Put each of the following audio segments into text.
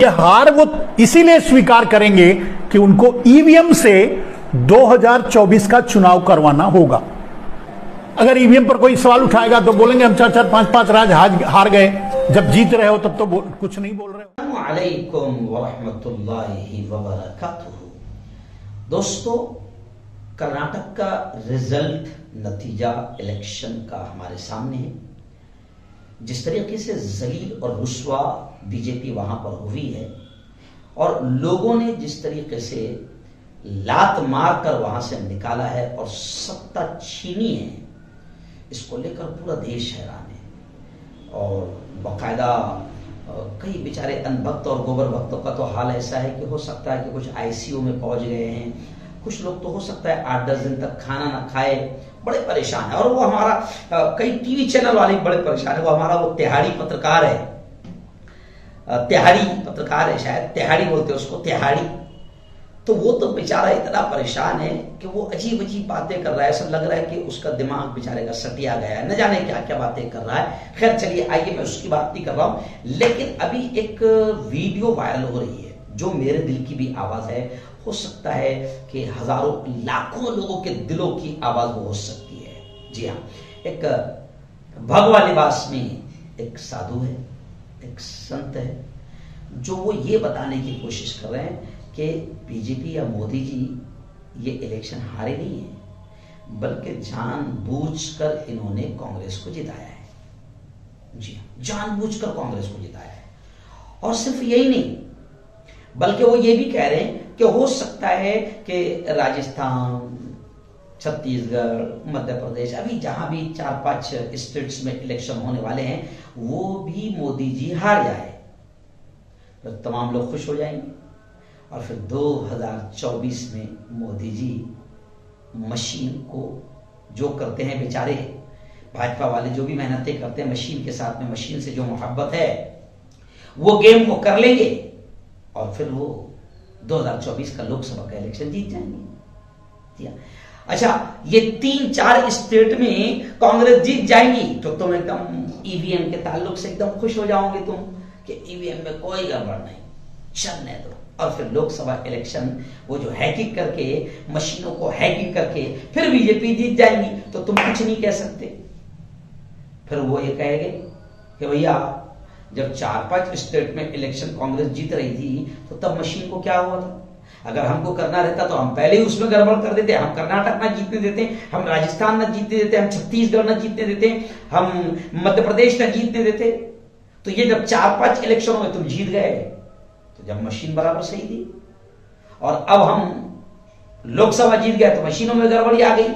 ये हार वो इसीलिए स्वीकार करेंगे कि उनको ईवीएम से 2024 का चुनाव करवाना होगा। अगर ईवीएम पर कोई सवाल उठाएगा तो बोलेंगे, हम चार चार, पाँच पाँच राज हार गए। जब जीत रहे हो तब तो कुछ नहीं बोल रहे दोस्तों, कर्नाटक का रिज़ल्ट नतीजा इलेक्शन का हमारे सामने है। जिस तरीके से जलील और रुस्वा बीजेपी वहाँ पर हुई है। और लोगों ने जिस तरीके से लात मार कर वहाँ से निकाला है और सत्ता छीनी है, इसको लेकर पूरा देश हैरान है। और बाकायदा कई बेचारे अनभक्त और गोबर भक्तों का तो हाल ऐसा है कि हो सकता है कि कुछ आईसीयू में पहुँच गए हैं। कुछ लोग तो हो सकता है आठ दस दिन तक खाना ना खाए, बड़े परेशान है। और वो हमारा कई टीवी चैनल वाले बड़े परेशान है। वो हमारा वो तिहाड़ी पत्रकार है। तिहाड़ी पत्रकार है शायद तिहाड़ी बोलते उसको तिहाड़ी तो वो तो बेचारा इतना परेशान है कि वो अजीब अजीब बातें कर रहा है। ऐसा लग रहा है कि उसका दिमाग बेचारे का सटिया गया है। न जाने क्या क्या बातें कर रहा है। खैर, चलिए, आइए, मैं उसकी बात नहीं कर रहा हूँ। लेकिन अभी एक वीडियो वायरल हो रही है, जो मेरे दिल की भी आवाज़ है। हो सकता है कि हज़ारों, लाखों लोगों के दिलों की आवाज़ वो हो सकती है। जी हाँ एक भगवा लिबास में एक साधु है। एक संत है, जो वो ये बताने की कोशिश कर रहे हैं कि बीजेपी या मोदी जी, ये इलेक्शन हारे नहीं है, बल्कि जानबूझकर इन्होंने कांग्रेस को जिताया है। जी हाँ जानबूझकर कांग्रेस को जिताया है। और सिर्फ़ यही नहीं, बल्कि वो ये भी कह रहे हैं कि हो सकता है कि राजस्थान छत्तीसगढ़, मध्य प्रदेश, अभी जहाँ भी चार पाँच स्टेट्स में इलेक्शन होने वाले हैं, वो भी मोदी जी हार जाए। तो तमाम लोग खुश हो जाएँगे। और फिर 2024 में मोदी जी मशीन को जो करते हैं बेचारे, भाजपा वाले जो भी मेहनतें करते हैं, मशीन के साथ में, मशीन से जो मोहब्बत है, वो गेम को कर लेंगे। और फिर वो 2024 का लोकसभा का इलेक्शन जीत जाएँगे। हाँ। अच्छा ये तीन चार स्टेट में कांग्रेस जीत जाएगी तो तुम एकदम ईवीएम के ताल्लुक से एकदम खुश हो जाओगे तुम कि ईवीएम में कोई गड़बड़ नहीं। चलने दो और फिर लोकसभा इलेक्शन वो जो हैकिंग करके, मशीनों को हैकिंग करके, फिर बीजेपी जीत जाएँगी तो तुम कुछ नहीं कह सकते। फिर वो ये कहेंगे कि भैया, जब चार पाँच स्टेट में इलेक्शन कांग्रेस जीत रही थी तो तब मशीन को क्या हुआ था? अगर हमको करना रहता तो हम पहले ही उसमें गड़बड़ कर देते, हम कर्नाटक ना जीतने देते, हम राजस्थान ना जीतने देते, हम छत्तीसगढ़ ना जीतने देते, हम मध्य प्रदेश ना जीतने देते। तो ये जब चार पाँच इलेक्शन हुए, तुम जीत गए। तो जब मशीन बराबर सही थी। और अब हम लोकसभा जीत गए तो मशीनों में गड़बड़ी आ गई।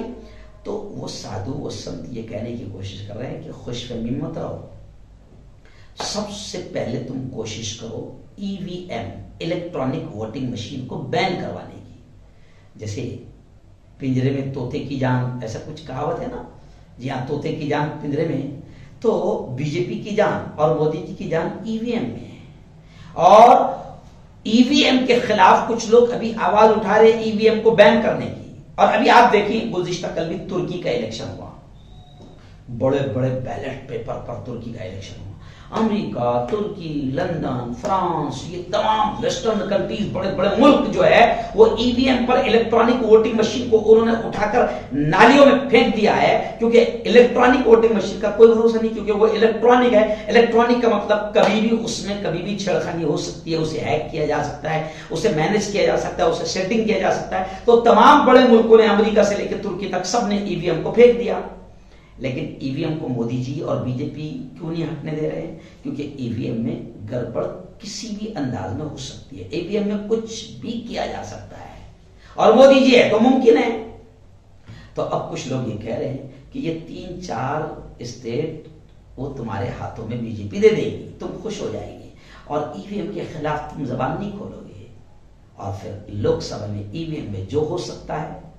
तो वो साधु, वो संत ये कहने की कोशिश कर रहे हैं कि खुशफहमी मत रहो। सबसे पहले तुम कोशिश करो ईवीएम इलेक्ट्रॉनिक वोटिंग मशीन को बैन करवाने की। जैसे पिंजरे में तोते की जान, ऐसा कुछ कहावत है ना? जी हाँ तोते की जान पिंजरे में। तो बीजेपी की जान और मोदी जी की जान ईवीएम में है। और ईवीएम के खिलाफ कुछ लोग अभी आवाज़ उठा रहे ईवीएम को बैन करने की। और अभी आप देखिए गुजश्ता कल भी तुर्की का इलेक्शन हुआ। बड़े बड़े बैलेट पेपर पर तुर्की का इलेक्शन हुआ। अमेरिका, तुर्की, लंदन, फ्रांस, ये तमाम वेस्टर्न कंट्रीज़ बड़े बड़े मुल्क जो है, वो ईवीएम पर इलेक्ट्रॉनिक वोटिंग मशीन को उन्होंने उठाकर नालियों में फेंक दिया है, क्योंकि इलेक्ट्रॉनिक वोटिंग मशीन का कोई भरोसा नहीं, क्योंकि वो इलेक्ट्रॉनिक है। इलेक्ट्रॉनिक का मतलब कभी भी उसमें कभी भी छेड़खानी हो सकती है, उसे हैक किया जा सकता है, उसे मैनेज किया जा सकता है, उसे सेटिंग किया जा सकता है। तो तमाम बड़े मुल्कों ने अमरीका से लेकर तुर्की तक सबने ईवीएम को फेंक दिया। लेकिन ईवीएम को मोदी जी और बीजेपी क्यों नहीं हटने दे रहे हैं? क्योंकि ईवीएम में गड़बड़ किसी भी अंदाज में हो सकती है। ईवीएम में कुछ भी किया जा सकता है। और मोदी जी है तो मुमकिन है। तो अब कुछ लोग ये कह रहे हैं कि ये तीन चार स्टेट वो तुम्हारे हाथों में बीजेपी दे देगी, तुम खुश हो जाएगी। और ईवीएम के खिलाफ तुम जबान नहीं खोलोगे। और फिर लोकसभा में ईवीएम में जो हो सकता है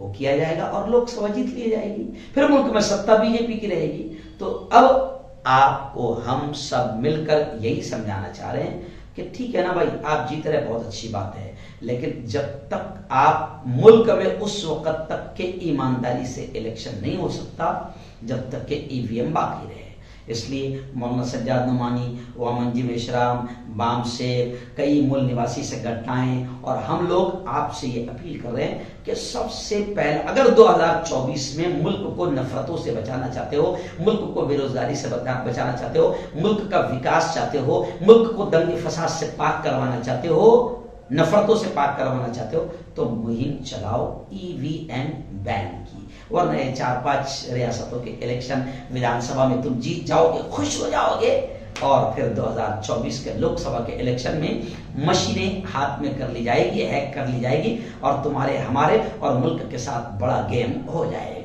वो किया जाएगा और लोकसभा जीत लिए जाएगी। फिर मुल्क में सत्ता बीजेपी की रहेगी। तो अब आपको हम सब मिलकर यही समझाना चाह रहे हैं कि ठीक है ना भाई, आप जीत रहे बहुत अच्छी बात है। लेकिन जब तक आप मुल्क में उस वक्त तक के ईमानदारी से इलेक्शन नहीं हो सकता, जब तक के ईवीएम बाकी रहे। इसलिए मोहम्मद सज्जाद नुमानी, वामन जी मेशराम बाम सेब, कई मूल निवासी संगठनाएँ और हम लोग आपसे ये अपील कर रहे हैं कि सबसे पहले, अगर 2024 में मुल्क को नफरतों से बचाना चाहते हो, मुल्क को बेरोजगारी से बचाना चाहते हो, मुल्क का विकास चाहते हो, मुल्क को दंगे फसाद से पाक करवाना चाहते हो नफरतों से पाक करवाना चाहते हो तो मुहिम चलाओ ईवीएम बैन की। वरना ये चार पाँच रियासतों के इलेक्शन विधानसभा में तुम जीत जाओगे, खुश हो जाओगे। और फिर 2024 के लोकसभा के इलेक्शन में मशीनें हाथ में कर ली जाएगी, हैक कर ली जाएगी, और तुम्हारे, हमारे और मुल्क के साथ बड़ा गेम हो जाएगा।